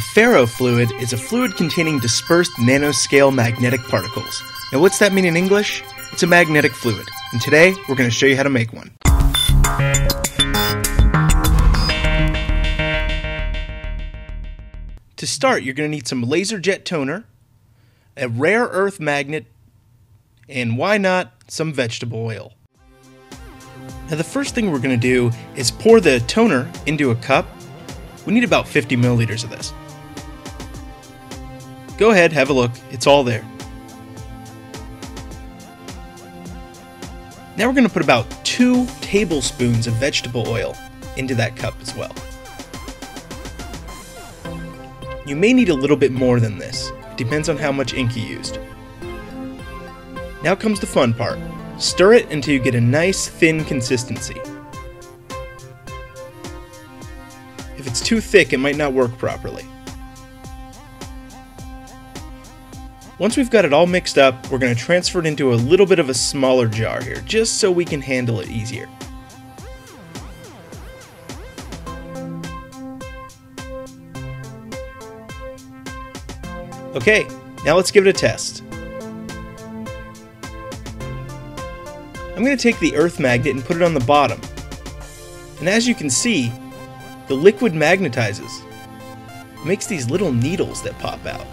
A ferrofluid is a fluid containing dispersed nanoscale magnetic particles. Now, what's that mean in English? It's a magnetic fluid, and today we're going to show you how to make one. To start, you're going to need some laser jet toner, a rare earth magnet, and why not some vegetable oil. Now, the first thing we're going to do is pour the toner into a cup. We need about 50 milliliters of this. Go ahead, have a look, it's all there. Now we're going to put about 2 tablespoons of vegetable oil into that cup as well. You may need a little bit more than this, it depends on how much ink you used. Now comes the fun part. Stir it until you get a nice thin consistency. If it's too thick, it might not work properly. Once we've got it all mixed up, we're going to transfer it into a little bit of a smaller jar here, just so we can handle it easier. Okay, now let's give it a test. I'm going to take the earth magnet and put it on the bottom. And as you can see, the liquid magnetizes. It makes these little needles that pop out.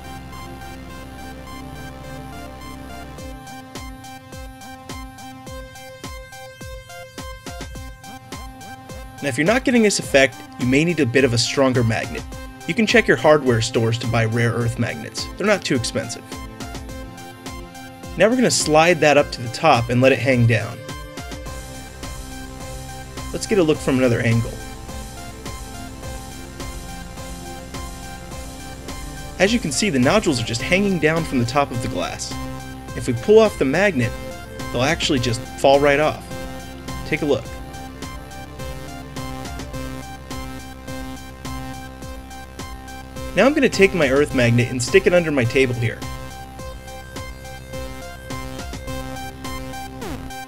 Now if you're not getting this effect, you may need a bit of a stronger magnet. You can check your hardware stores to buy rare earth magnets. They're not too expensive. Now we're going to slide that up to the top and let it hang down. Let's get a look from another angle. As you can see, the nodules are just hanging down from the top of the glass. If we pull off the magnet, they'll actually just fall right off. Take a look. Now I'm going to take my earth magnet and stick it under my table here.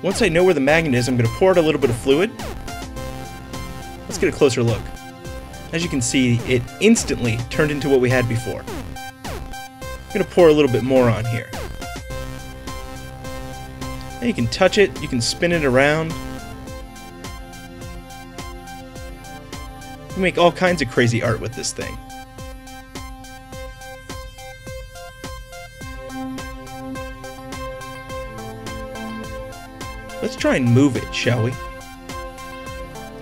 Once I know where the magnet is, I'm going to pour out a little bit of fluid. Let's get a closer look. As you can see, it instantly turned into what we had before. I'm going to pour a little bit more on here. Now you can touch it, you can spin it around. You can make all kinds of crazy art with this thing. Let's try and move it, shall we?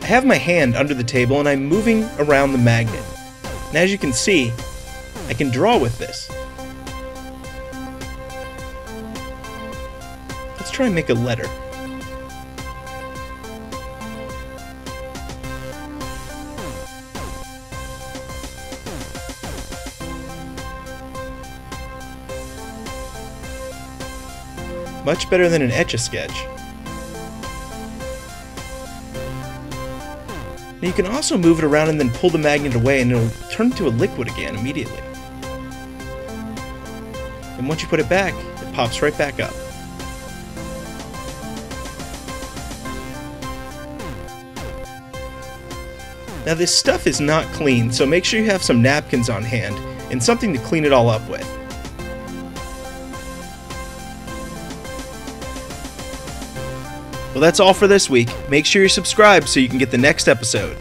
I have my hand under the table and I'm moving around the magnet. And as you can see, I can draw with this. Let's try and make a letter. Much better than an Etch-a-Sketch. Now you can also move it around and then pull the magnet away and it'll turn into a liquid again immediately. And once you put it back, it pops right back up. Now this stuff is not clean, so make sure you have some napkins on hand and something to clean it all up with. Well, that's all for this week. Make sure you're subscribed so you can get the next episode.